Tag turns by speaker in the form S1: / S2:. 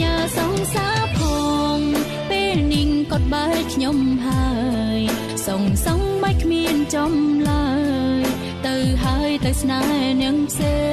S1: ញើសងសាផងពេលនាងកត់បែកខ្ញុំហើយសងសងមិនគ្មានចំឡើយទៅហើយទៅស្នេហ៍នឹងផ្សេង